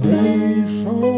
回首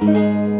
Música